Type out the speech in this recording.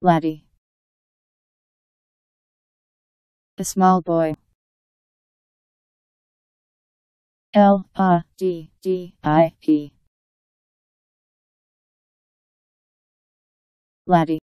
Laddie. A small boy. L A D D I E. Laddie.